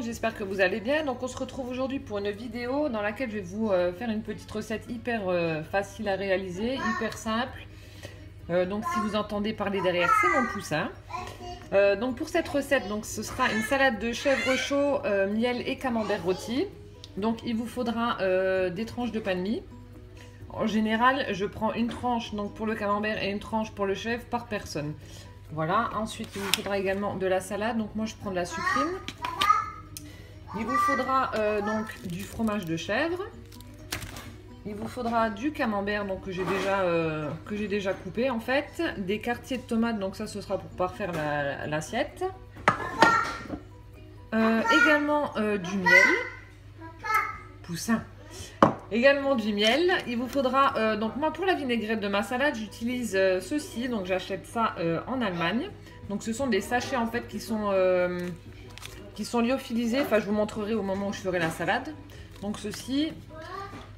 j'espère que vous allez bien. Donc on se retrouve aujourd'hui pour une vidéo dans laquelle je vais vous euh, faire une petite recette hyper euh, facile à réaliser, hyper simple. Euh, donc si vous entendez parler derrière, c'est mon poussin. donc pour cette recette, donc ce sera une salade de chèvre chaud, miel et camembert rôti. Donc il vous faudra des tranches de pain de mie. En général, je prends une tranche donc pour le camembert et une tranche pour le chèvre par personne. Voilà, ensuite il vous faudra également de la salade, donc moi je prends de la sucrine. Il vous faudra euh, donc du fromage de chèvre. Il vous faudra du camembert donc que j'ai déjà, euh, coupé en fait. Des quartiers de tomates, donc ça ce sera pour parfaire l'assiette. Euh, également du miel. Poussin. Également du miel. Il vous faudra, euh, donc moi pour la vinaigrette de ma salade, j'utilise euh, ceci. Donc j'achète ça euh, en Allemagne. Donc ce sont des sachets en fait qui sont, qui sont lyophilisés. Enfin je vous montrerai au moment où je ferai la salade. Donc ceci,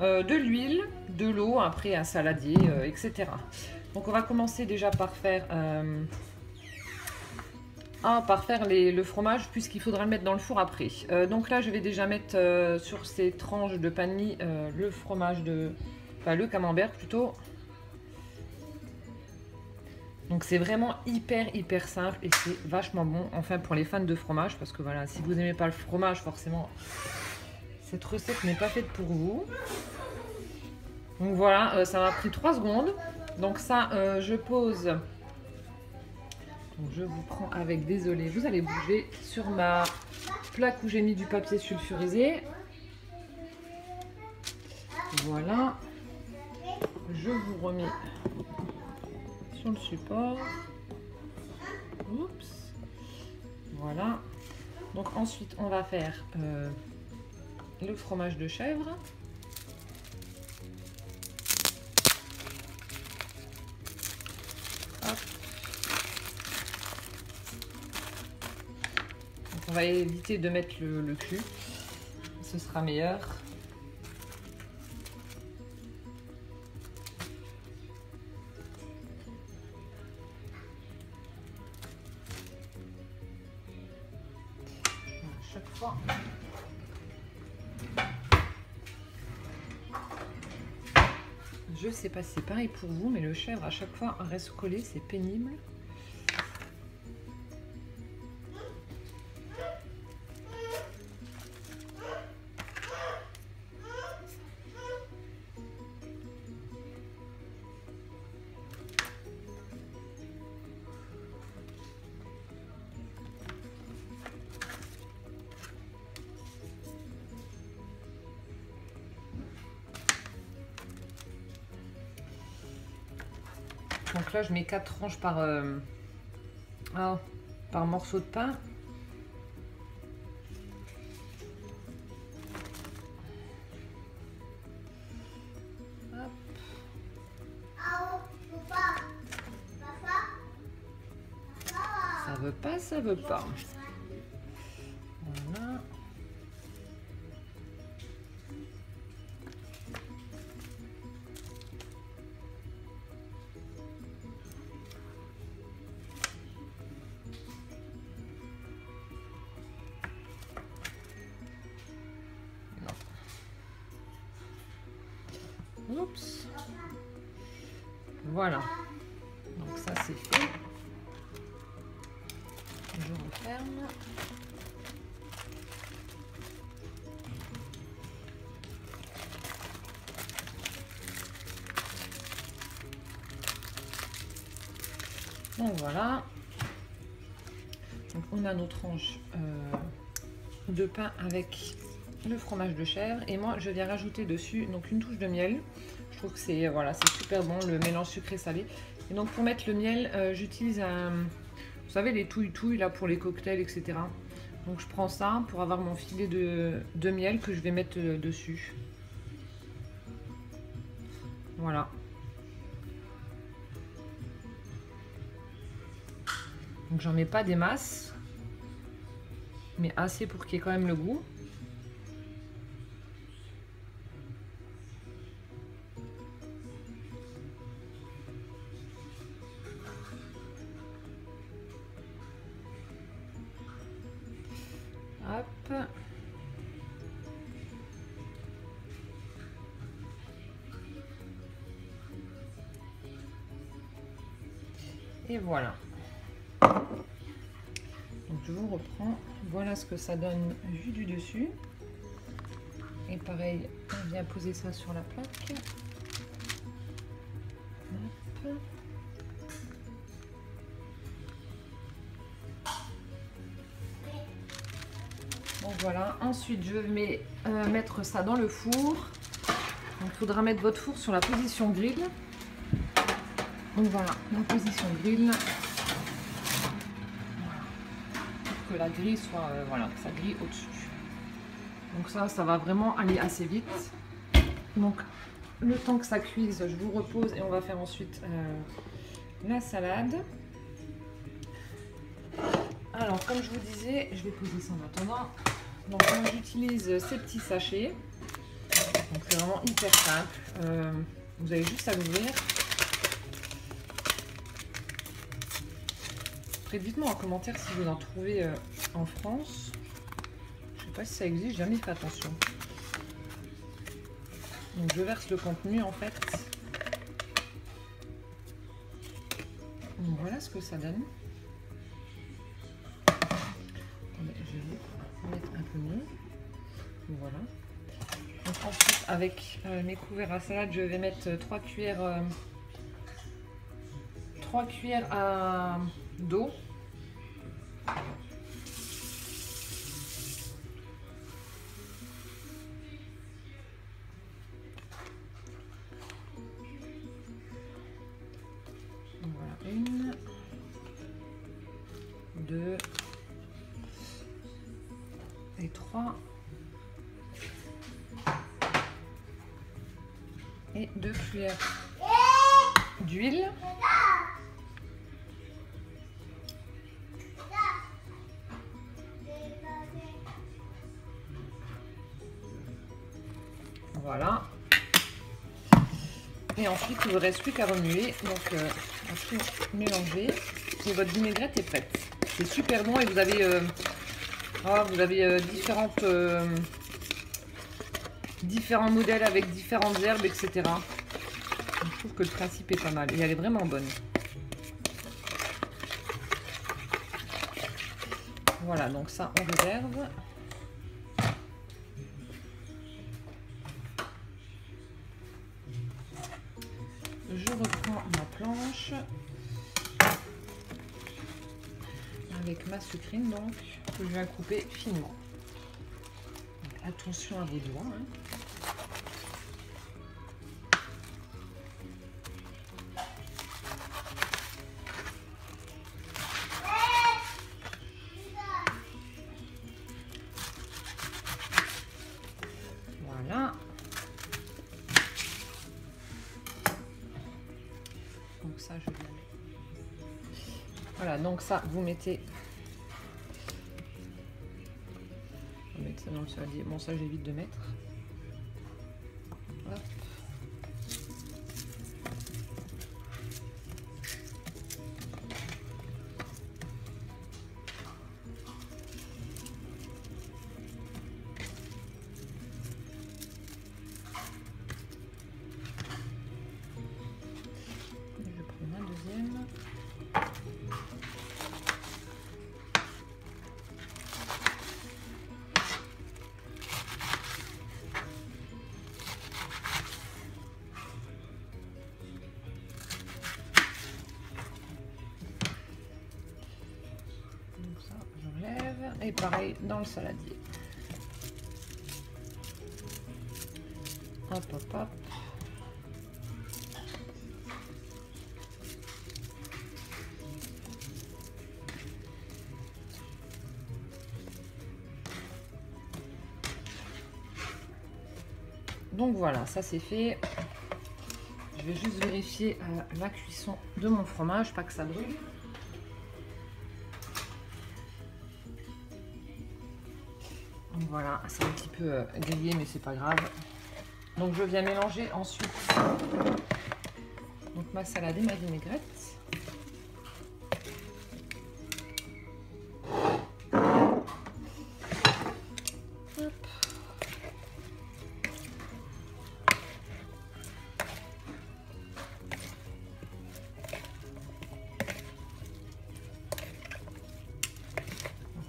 de l'huile, de l'eau, après un saladier, etc. Donc on va commencer déjà par faire ah, par faire le fromage puisqu'il faudra le mettre dans le four après. Euh, donc là, je vais déjà mettre euh, sur ces tranches de pain euh, le fromage de... Enfin, le camembert plutôt. Donc c'est vraiment hyper hyper simple et c'est vachement bon. Enfin pour les fans de fromage parce que voilà, si vous n'aimez pas le fromage, forcément, cette recette n'est pas faite pour vous. Donc voilà, ça m'a pris 3 secondes. Donc ça, je pose je vous prends avec, désolé, vous allez bouger sur ma plaque où j'ai mis du papier sulfurisé. Voilà. Je vous remets le support. Voilà. Donc ensuite, on va faire euh, le fromage de chèvre. On va éviter de mettre le, cul. Ce sera meilleur. Je sais pas si c'est pareil pour vous, mais le chèvre à chaque fois reste collé, c'est pénible. Donc là, je mets 4 tranches par, euh, ah, par morceau de pain. Ça veut pas, ça veut pas. Je referme. Donc voilà. On a nos tranches euh, de pain avec le fromage de chèvre et moi je viens rajouter dessus donc une touche de miel je trouve que c'est voilà super bon le mélange sucré salé donc pour mettre le miel euh, j'utilise un vous savez les touilles touilles là pour les cocktails etc donc je prends ça pour avoir mon filet de, de miel que je vais mettre euh, dessus. Voilà. Donc j'en mets pas des masses mais assez pour qu'il y ait quand même le goût Et voilà. Donc je vous reprends. Voilà ce que ça donne vu du dessus. Et pareil, on vient poser ça sur la plaque. Donc voilà, ensuite je vais euh, mettre ça dans le four. Il faudra mettre votre four sur la position grill. Donc voilà, la position grill. Pour que la grille soit, euh, voilà, ça grille au-dessus. Donc ça, ça va vraiment aller assez vite. Donc le temps que ça cuise, je vous repose et on va faire ensuite euh, la salade. Comme je vous disais, je vais poser ça en attendant. Donc, moi, j'utilise ces petits sachets. Donc, c'est vraiment hyper simple. Euh, vous avez juste à l'ouvrir. Dites-moi en commentaire si vous en trouvez euh, en France. Je sais pas si ça existe, jamais fait attention. Donc je verse le contenu en fait. Donc, voilà ce que ça donne. Mieux. Voilà. Donc ensuite avec euh, mes couverts à salade, je vais mettre 3 cuillères 3 cuillères à d'eau. 3 et 2 cuillères d'huile. Voilà. Et ensuite, il ne vous reste plus qu'à remuer. Donc, euh, mélanger. Et votre vinaigrette est prête. C'est super bon et vous avez... Euh, oh, vous avez euh, différentes, euh, différents modèles avec différentes herbes, etc. je trouve que le principe est pas mal. Et elle est vraiment bonne. Voilà, donc ça, on réserve. je reprends ma planche avec ma sucrine donc que je viens couper finement. attention à vos doigts. Hein. Voilà, donc ça, vous mettez... Bon, ça, j'évite de mettre. Pareil dans le saladier. Hop, hop, hop. Donc voilà, ça c'est fait. Je vais juste vérifier euh, la cuisson de mon fromage, pas que ça brûle. Voilà, c'est un petit peu euh, grillé, mais c'est pas grave. Donc je viens mélanger ensuite donc, ma salade et ma vinaigrette.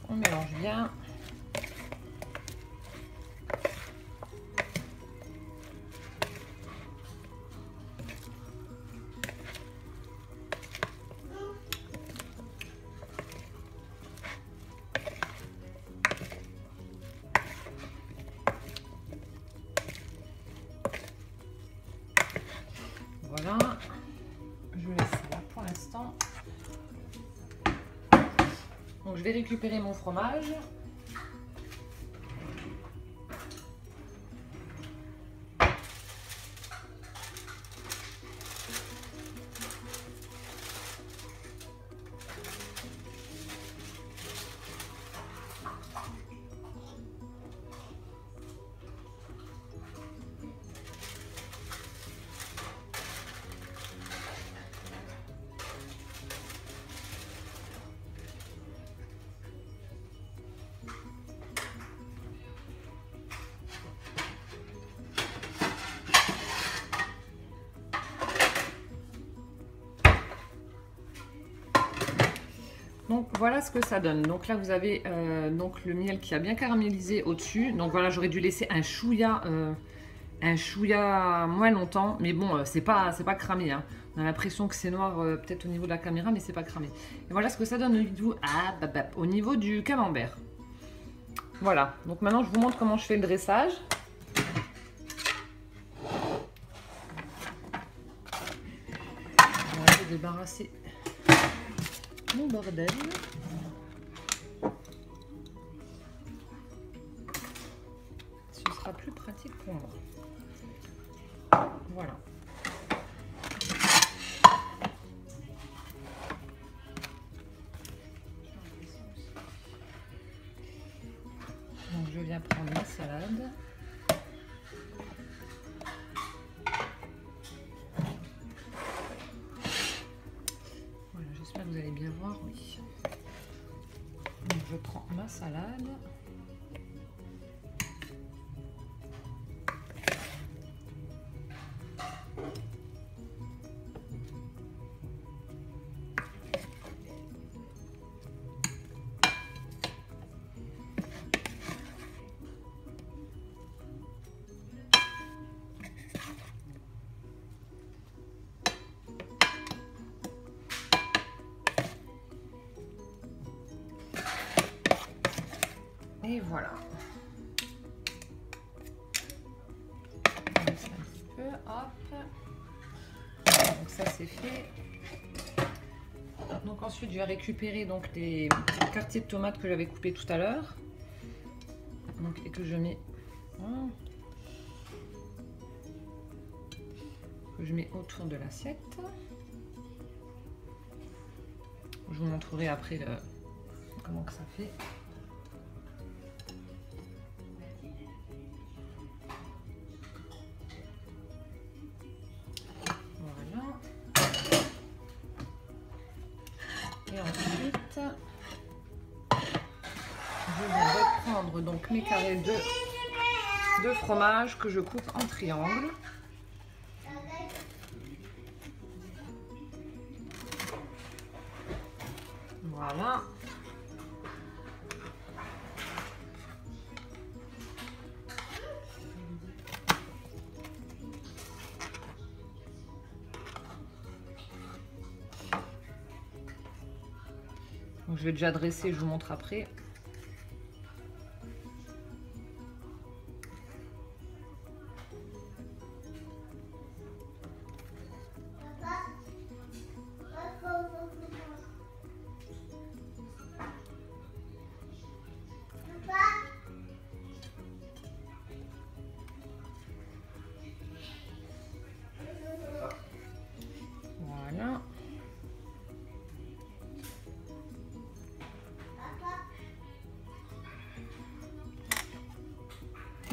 on mélange bien. Je laisse là pour l'instant. Donc je vais récupérer mon fromage. Voilà ce que ça donne. Donc là vous avez euh, donc le miel qui a bien caramélisé au-dessus. Donc voilà j'aurais dû laisser un chouïa, euh, un chouïa moins longtemps. Mais bon euh, c'est pas pas cramé. Hein. On a l'impression que c'est noir peut-être au niveau de la caméra mais c'est pas cramé. Et voilà ce que ça donne au niveau, ah, au niveau du camembert. Voilà. Donc maintenant je vous montre comment je fais le dressage. On va débarrasser mon bordel. Voilà. Donc je viens prendre ma salade. Voilà. Un petit peu, hop. Donc ça c'est fait. Donc ensuite je vais récupérer donc les quartiers de tomates que j'avais coupés tout à l'heure. Donc et que je mets. hein, que je mets autour de l'assiette. Je vous montrerai après le- comment que ça fait. Donc mes carrés de, de fromage que je coupe en triangle. Voilà. Je vais déjà dresser, je vous montre après.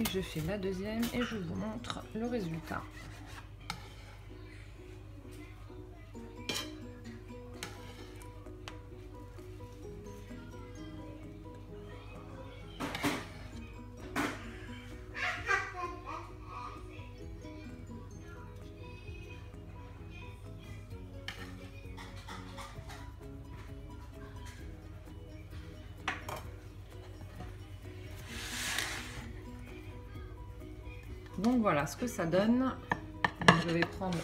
Je fais la deuxième et je vous montre le résultat. Donc voilà ce que ça donne. je vais prendre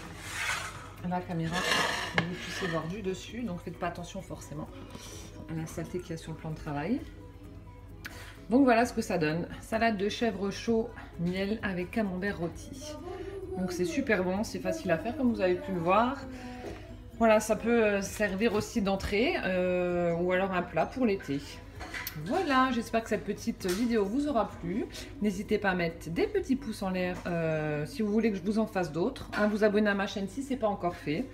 la caméra pour que vous puissiez voir du dessus. Donc faites pas attention forcément à la saleté qu'il y a sur le plan de travail. Donc voilà ce que ça donne. Salade de chèvre chaud, miel avec camembert rôti. Donc c'est super bon, c'est facile à faire comme vous avez pu le voir. Voilà, ça peut euh, servir aussi d'entrée euh, ou alors un plat pour l'été. Voilà, j'espère que cette petite vidéo vous aura plu. N'hésitez pas à mettre des petits pouces en l'air euh, si vous voulez que je vous en fasse d'autres. À vous abonner à ma chaîne si ce n'est pas encore fait.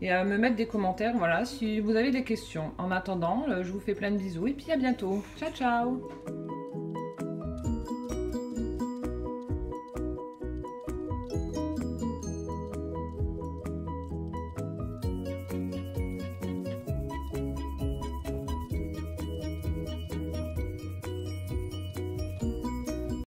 Et à me mettre des commentaires, voilà, si vous avez des questions. En attendant, je vous fais plein de bisous et puis à bientôt. Ciao, ciao